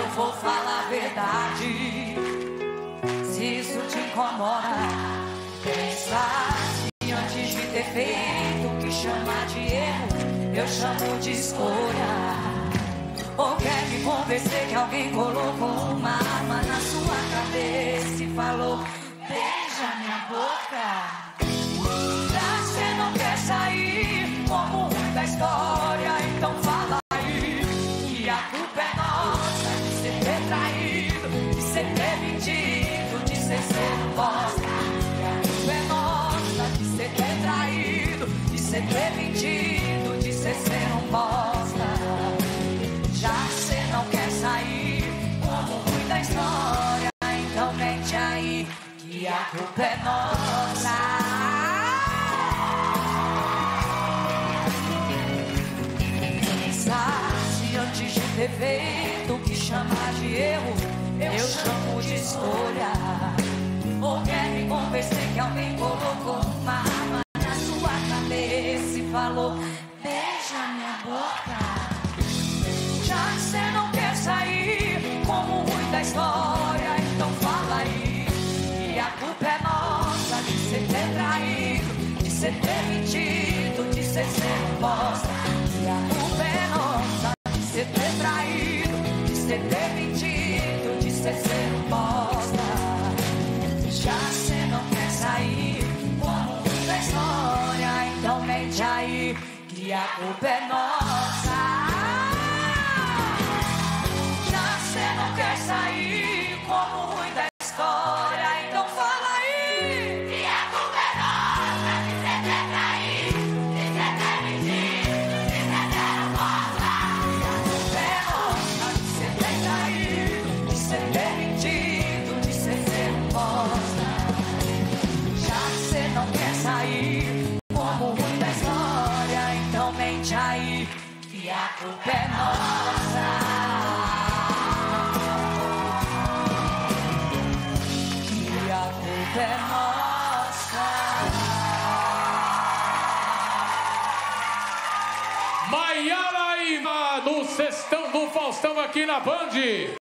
vou falar a verdade. Se isso te incomoda, pensa se antes de ter feito o que chama de erro, eu chamo de escolha. Ou quer me convencer que alguém colocou uma arma na sua cabeça e falou: Beija minha boca. De ser um bosta. Que a culpa é nossa de ser ter traído, de ser ter de ser ser um bosta. Já você não quer sair como ruim da história, então mente aí que a culpa é nossa. Antes de ter feito o que chamar de erro, eu chamo de escolha. Minha boca. Já que você não quer sair como ruim da história, então fala aí. E a culpa é nossa de ser ter traído, de ser ter mentido, de ser ser bosta. E a culpa é nossa de ser ter traído, de ser ter mentido, de ser ser bosta. Já você não quer sair que a culpa é nossa. Já você não quer sair como ruim da história, então fala aí. Que a culpa é nossa de ser ter traído, de ser ter mentido, de ser ter um bosta. Que a culpa é nossa de ser ter traído, de ser ter mentido, de ser ser um aí que a culpa é nossa. Que a culpa é nossa. Maiara Iva no Sextão do Faustão aqui na Band.